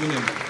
Union.